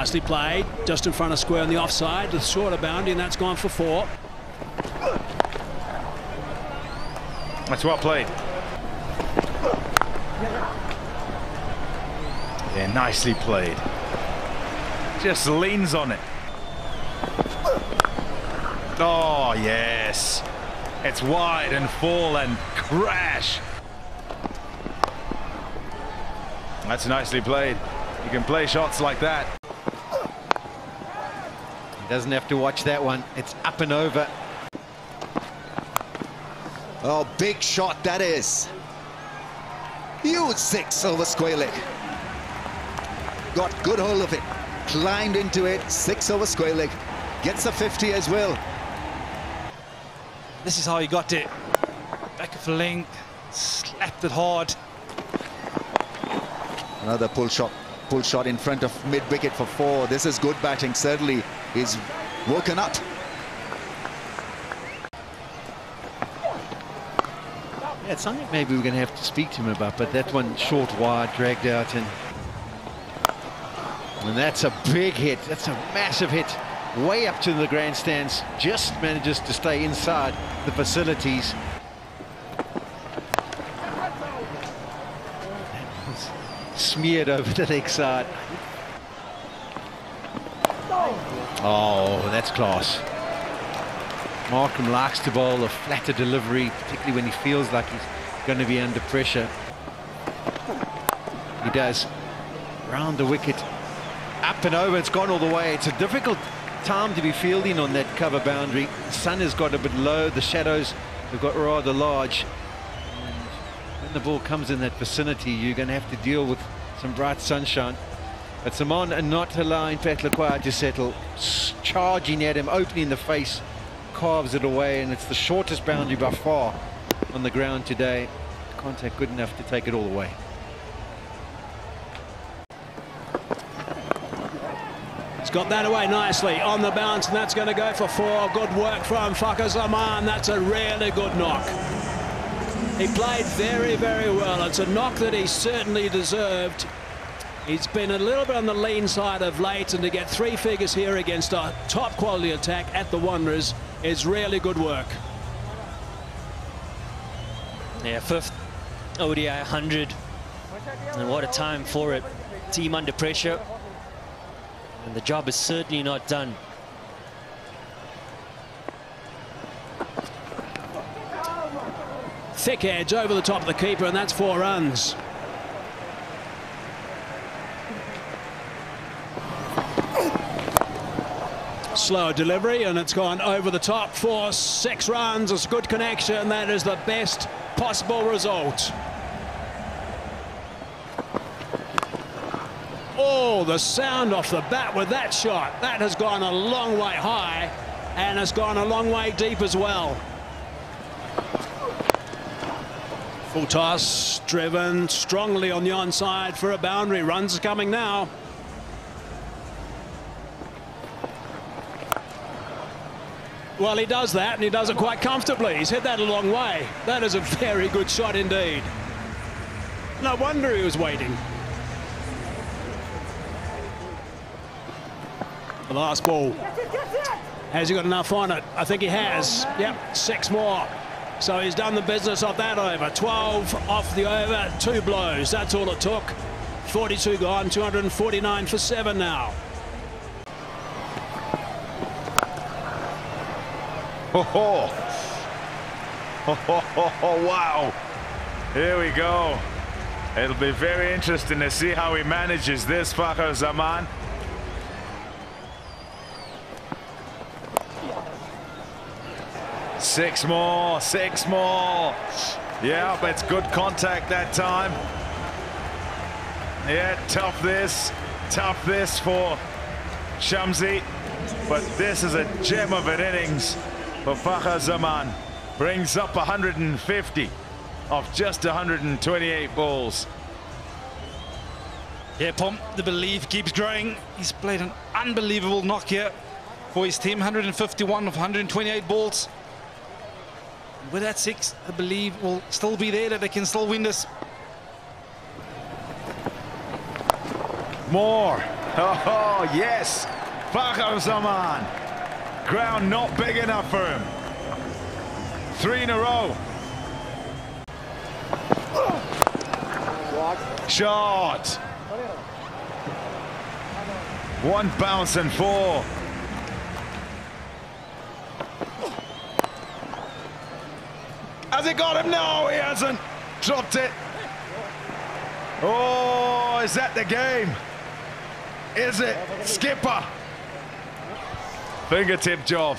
Nicely played, just in front of square on the offside, the shorter boundary, and that's gone for four. That's well played. Yeah, nicely played. Just leans on it. Oh, yes. It's wide and full and crash. That's nicely played. You can play shots like that. He doesn't have to watch that one. It's up and over. Oh, big shot that is. Huge six over square leg. Got good hold of it. Climbed into it. Six over square leg. Gets a 50 as well. This is how he got it. Back of the length. Slapped it hard. Another pull shot. Pull shot in front of mid wicket for four. This is good batting. Certainly, he's woken up. Yeah, it's something maybe we're going to have to speak to him about, but that one short wide dragged out and and that's a big hit. That's a massive hit. Way up to the grandstands. Just manages to stay inside the facilities. Smeared over the leg side. Oh, that's class. Markram likes to bowl a flatter delivery, particularly when he feels like he's going to be under pressure. He does. Round the wicket. Up and over. It's gone all the way. It's a difficult time to be fielding on that cover boundary. The sun has got a bit low. The shadows have got rather large. And when the ball comes in that vicinity, you're going to have to deal with some bright sunshine. But Simon and not allowing Leclerc to settle. Charging at him, opening the face carves it away and it's the shortest boundary by far on the ground today. Contact good enough to take it all away. He's got that away nicely on the bounce and that's going to go for four. Good work from Fakhar Zaman. That's a really good knock. He played very, very well. It's a knock that he certainly deserved. He's been a little bit on the lean side of late and to get three figures here against a top quality attack at the Wanderers is really good work. Yeah, fifth ODI 100. And what a time for it. Team under pressure. And the job is certainly not done. Thick edge over the top of the keeper, and that's four runs. Slow delivery, and it's gone over the top for six runs. It's a good connection. That is the best possible result. Oh, the sound off the bat with that shot. That has gone a long way high and has gone a long way deep as well. Full toss, driven strongly on the onside for a boundary. Runs coming now. Well, he does that, and he does it quite comfortably. He's hit that a long way. That is a very good shot indeed. No wonder he was waiting. The last ball. Has he got enough on it? I think he has. Yep, six more. So he's done the business of that over. 12 off the over, two blows. That's all it took. 42 gone, 249 for seven now. Oh, oh. Oh, wow. Here we go. It'll be very interesting to see how he manages this, Fakhar Zaman. Six more, six more. Yeah, but it's good contact that time. Yeah, tough this, tough this for Shamsi. But this is a gem of an innings for Fakhar Zaman. Brings up 150 of just 128 balls. Yeah, Pom, the belief keeps growing. He's played an unbelievable knock here for his team. 151 of 128 balls. With that six, I believe will still be there that they can still win this. More. Oh, yes. Fakhar Zaman. Ground not big enough for him. Three in a row. Shot. One bounce and four. Has he got him? No, he hasn't. Dropped it. Oh, is that the game? Is it? Skipper. Fingertip job.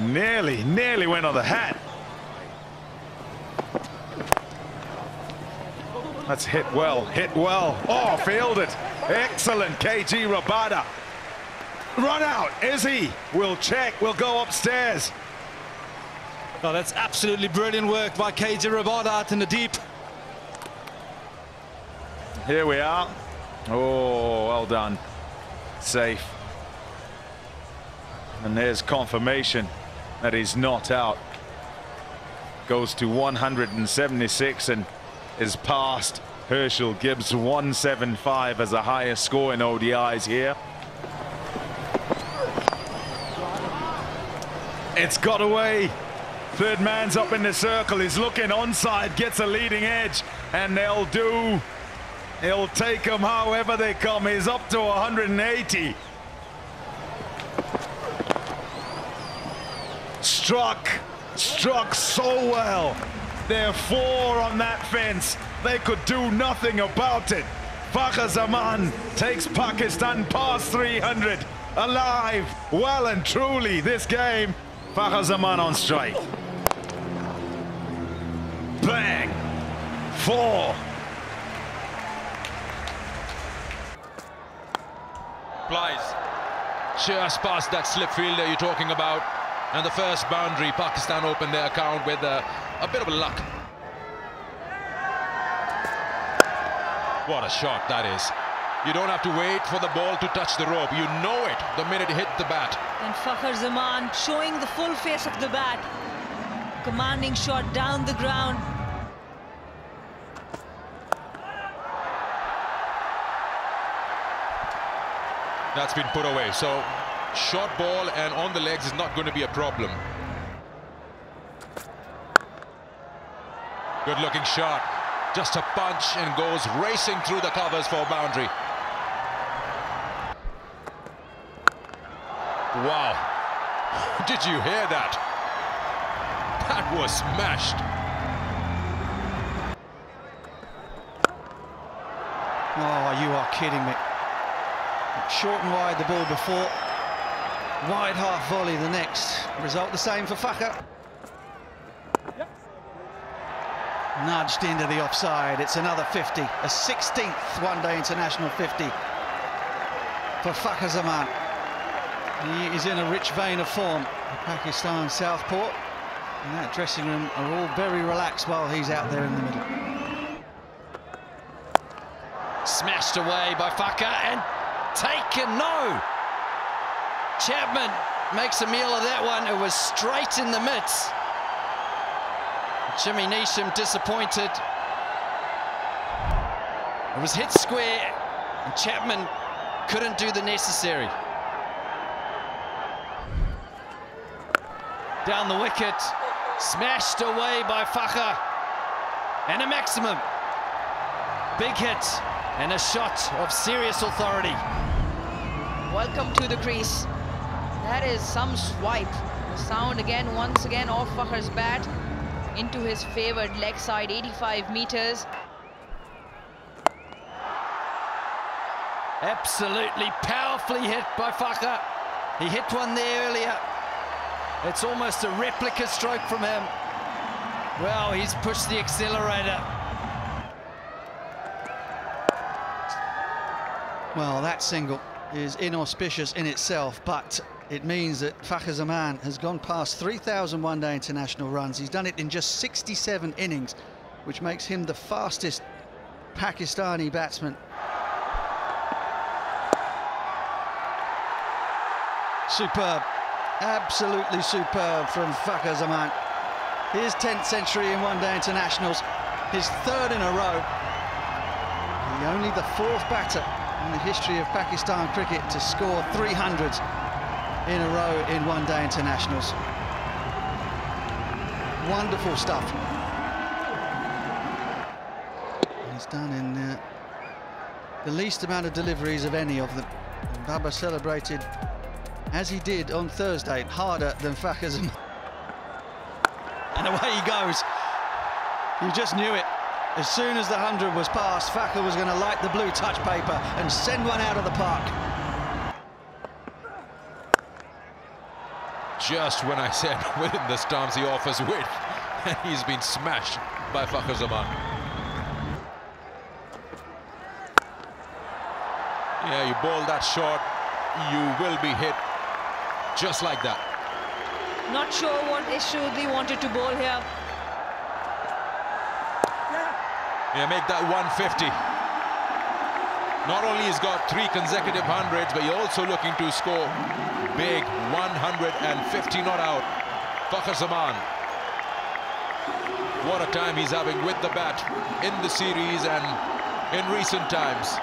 Nearly, nearly went on the hat. That's hit well, hit well. Oh, fielded. Excellent, KG Rabada. Run out, is he? We'll check, we'll go upstairs. Oh, that's absolutely brilliant work by KG Rabada out in the deep. Here we are. Oh, well done. Safe. And there's confirmation that he's not out. Goes to 176 and is past Herschelle Gibbs 175 as the highest score in ODIs here. It's got away. Third man's up in the circle. He's looking onside, gets a leading edge, and they'll do. He'll take them however they come. He's up to 180. Struck, struck so well. They're four on that fence. They could do nothing about it. Fakhar Zaman takes Pakistan past 300. Alive, well and truly this game. Fakhar Zaman on strike. Bang. Four. Plies just past that slip fielder you're talking about. And the first boundary, Pakistan opened their account with a, a bit of luck. What a shot that is. You don't have to wait for the ball to touch the rope. You know it the minute it hit the bat. And Fakhar Zaman showing the full face of the bat. Commanding shot down the ground. That's been put away. So short ball and on the legs is not going to be a problem. Good looking shot. Just a punch and goes racing through the covers for boundary. Wow. Did you hear that? That was smashed. Oh, you are kidding me. Short and wide the ball before. Wide half volley the next. Result the same for Fakhar. Nudged into the offside. It's another 50. A 16th one-day international 50 for Fakhar Zaman. He is in a rich vein of form. Pakistan Southport. And that dressing room are all very relaxed while he's out there in the middle. Smashed away by Fakhar and taken. No! Chapman makes a meal of that one. It was straight in the mitts. Jimmy Neesham disappointed. It was hit square, and Chapman couldn't do the necessary. Down the wicket, smashed away by Fakhar. And a maximum. Big hit, and a shot of serious authority. Welcome to the crease. That is some swipe. The sound again, once again, off Fakhar's bat into his favored leg side, 85 meters. Absolutely powerfully hit by Fakhar. He hit one there earlier. It's almost a replica stroke from him. Well, he's pushed the accelerator. Well, that single is inauspicious in itself, but it means that Fakhar Zaman has gone past 3,000 one-day international runs. He's done it in just 67 innings, which makes him the fastest Pakistani batsman. Superb, absolutely superb from Fakhar Zaman. His 10th century in one-day internationals, his third in a row. Only the fourth batter in the history of Pakistan cricket to score 300 in a row in one-day internationals. Wonderful stuff. He's done in uh, the least amount of deliveries of any of them. And Babar celebrated, as he did on Thursday, harder than Fakhar And away he goes. You just knew it. As soon as the 100 was passed, Fakhar was going to light the blue touch paper and send one out of the park. Just when I said within the stumps he offers width, and he's been smashed by Fakhar Zaman. Yeah, you bowl that short, you will be hit just like that. Not sure what issue they wanted to bowl here. Yeah, make that 150. Not only he's got three consecutive hundreds, but you're also looking to score big 150 not out. Fakhar Zaman. What a time he's having with the bat in the series and in recent times.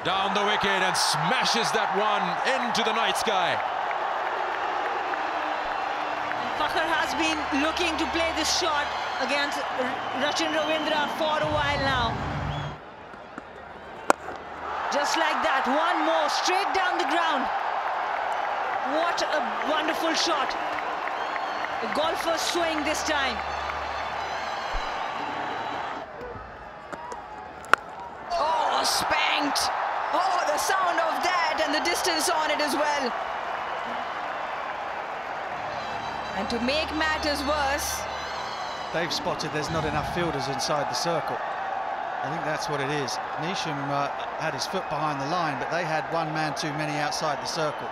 Down the wicket and smashes that one into the night sky. Fakhar has been looking to play this shot against Rachin Ravindra for a while now. Just like that, one more straight down the ground. What a wonderful shot. A golfer's swing this time. Oh, spanked. Oh, the sound of that and the distance on it as well. And to make matters worse, They've spotted there's not enough fielders inside the circle. I think that's what it is. Neesham uh, had his foot behind the line, but they had one man too many outside the circle.